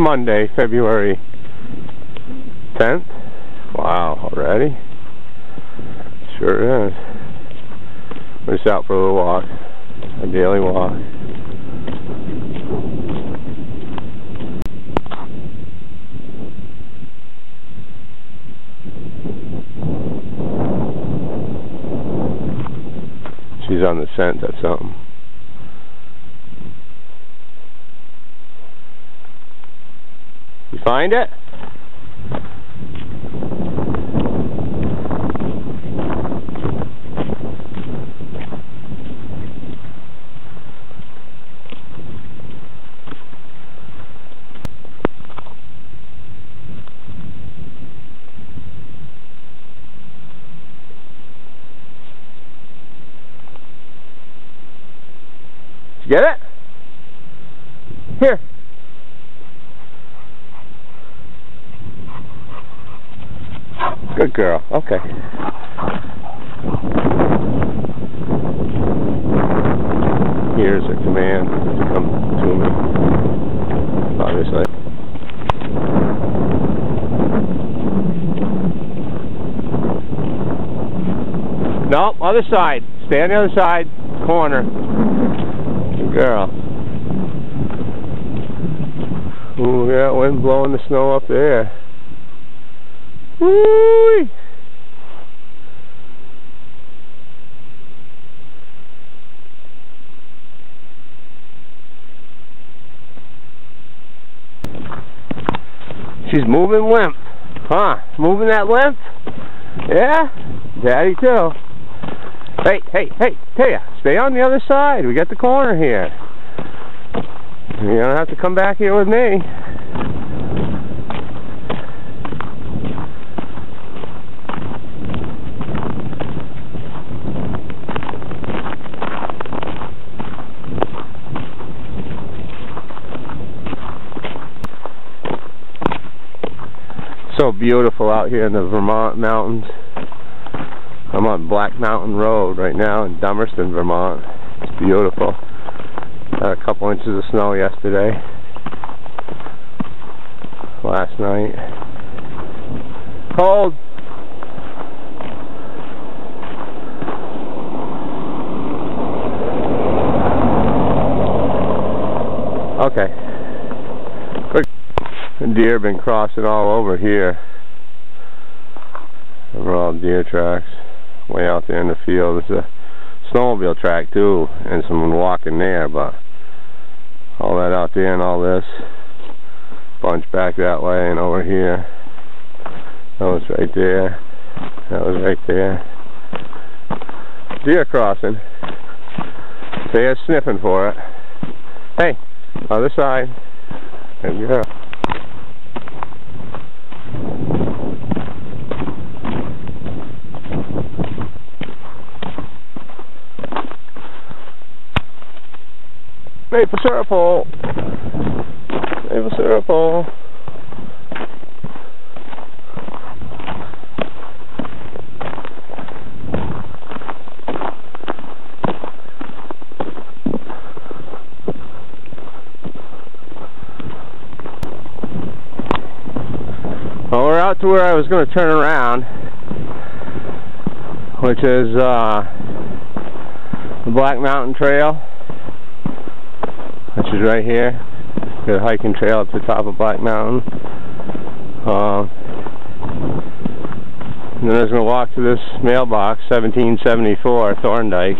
Monday, February 10th. Wow, already? Sure is. We're just out for a little walk, a daily walk. She's on the scent of something. Find it? Get it? Here. Good girl. Okay. Here's a command to come to me. Obviously. No, other side. Stay on the other side. Corner. Good girl. Ooh, yeah, wind blowing the snow up there. Woo! She's moving limp. Huh? Moving that limp? Yeah? Daddy too. Hey, hey, hey, Taya, stay on the other side. We got the corner here. You don't have to come back here with me. Beautiful out here in the Vermont mountains. I'm on Black Mountain Road right now in Dummerston, Vermont. It's beautiful. Had a couple inches of snow yesterday. Last night. Cold. Okay. The deer been crossing all over here. Over all deer tracks. Way out there in the field. There's a snowmobile track too, and someone walking there, but all that out there and all this. Bunch back that way and over here. That was right there. That was right there. Deer crossing. They're sniffing for it. Hey, other side. There you go. Maple syrup hole. Maple syrup hole. Well, we're out to where I was going to turn around, which is uh, the Black Mountain Trail which is right here. Got a hiking trail up to the top of Black Mountain. Uh, and then I was going to walk to this mailbox, 1774 Thorndike.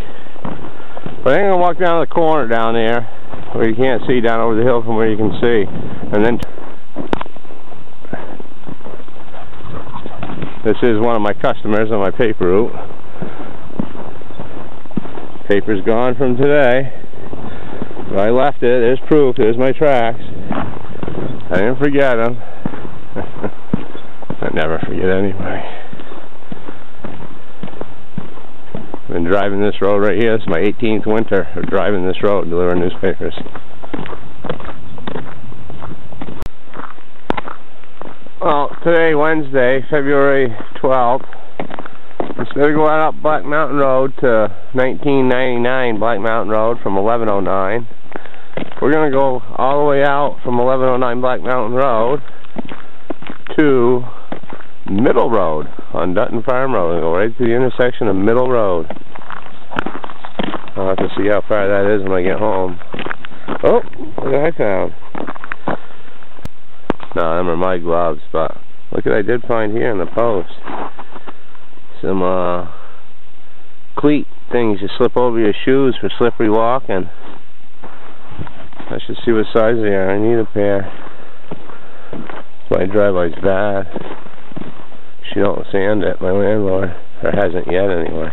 But I'm going to walk down the corner down there, where you can't see down over the hill from where you can see. And then this is one of my customers on my paper route. Paper's gone from today. I left it. There's proof. There's my tracks. I didn't forget them. I never forget anybody. I've been driving this road right here. This is my 18th winter of driving this road, delivering newspapers. Well, today, Wednesday, February 12th, instead of going up Black Mountain Road to 1999 Black Mountain Road from 1109, we're going to go all the way out from 1109 Black Mountain Road to Middle Road on Dutton Farm Road. Go right to the intersection of Middle Road. I'll have to see how far that is when I get home. Oh, look what I found. No, them are my gloves, but look what I did find here in the post. Some, uh, cleat things you slip over your shoes for slippery walking. Should see what size they are. I need a pair. My driveway's bad. She don't sand it, my landlord. Or hasn't yet, anyway.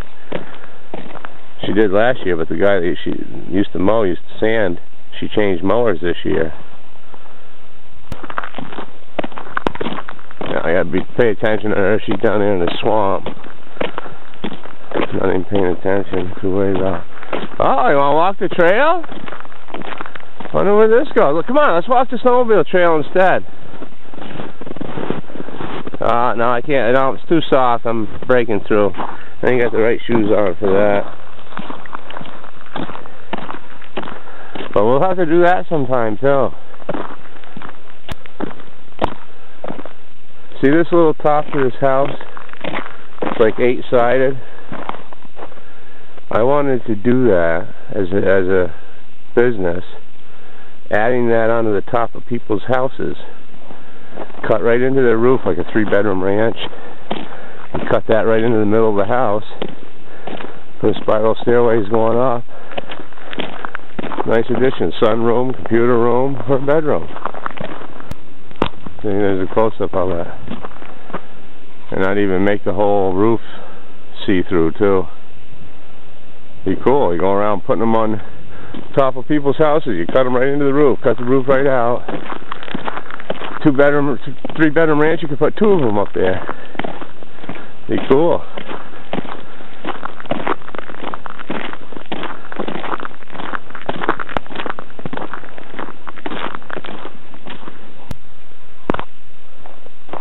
She did last year, but the guy that she used to mow used to sand. She changed mowers this year. Now I gotta be pay attention to her. She's down there in the swamp. Not even paying attention. Too worried about. Oh, you wanna walk the trail? Wonder where this goes. Look, come on, let's walk the snowmobile trail instead. Uh, no, I can't. No, it's too soft. I'm breaking through. I ain't got the right shoes on for that. But we'll have to do that sometime, too. See this little top to this house? It's like eight-sided. I wanted to do that as a, as a business adding that onto the top of people's houses. Cut right into their roof like a three-bedroom ranch. And cut that right into the middle of the house. Put a spiral stairways going up. Nice addition. Sunroom, computer room, or bedroom. See, there's a close-up of that. And not even make the whole roof see-through, too. Be cool. You go around putting them on top of people's houses. You cut them right into the roof, cut the roof right out. Two bedroom, three bedroom ranch, you can put two of them up there. Be cool.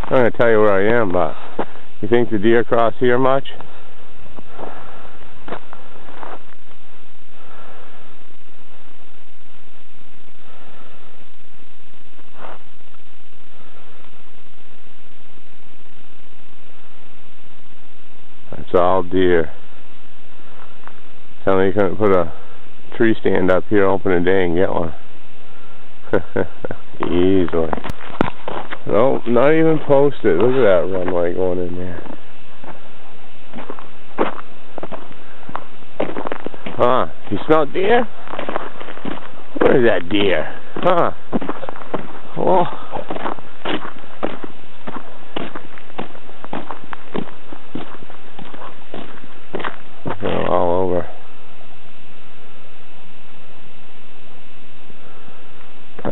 I'm to tell you where I am, but you think the deer cross here much? It's all deer. Tell me you couldn't put a tree stand up here open a day and get one. Easily. No, not even posted. Look at that runway going in there. Huh? You smell deer? Where is that deer? Huh? Oh.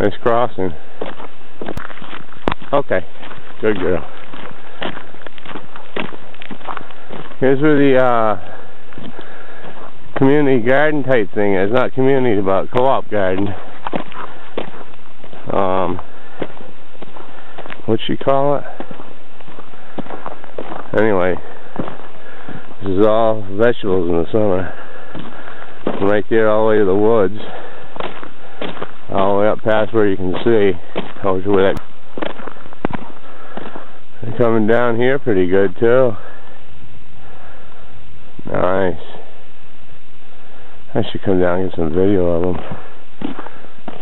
Nice crossing. Okay. Good girl. Here's where the uh, community garden type thing is. Not community, but co-op garden. Um, what'd she call it? Anyway, this is all vegetables in the summer. right there all the way to the woods all the way up past where you can see. To where that coming down here pretty good too. Nice. I should come down and get some video of them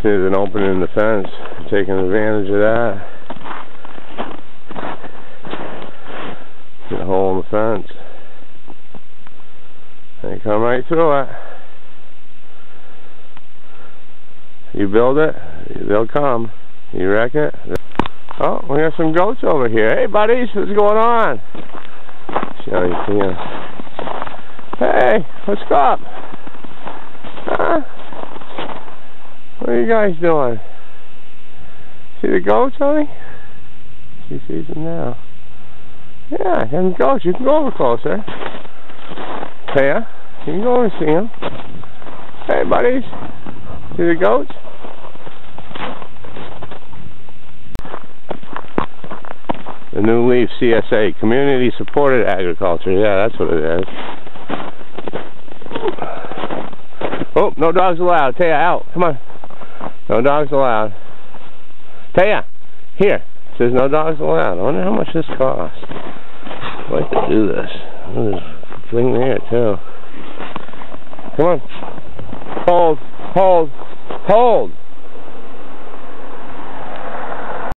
there's an opening in the fence. Taking advantage of that. Get a hole in the fence. They come right through it You build it, they'll come. You wreck it. Oh, we got some goats over here. Hey, buddies, what's going on? You see? Hey, what's up? Huh? What are you guys doing? See the goats, honey? She sees them now. Yeah, them goats. You can go over closer. Yeah, you can go over and see them. Hey, buddies. See the goats? The New Leaf CSA, Community Supported Agriculture. Yeah, that's what it is. Oh, no dogs allowed. Taya, out. Come on. No dogs allowed. Taya, here. It says no dogs allowed. I wonder how much this costs. I'd like to do this. There's a thing there too. Come on. Hold, hold, hold.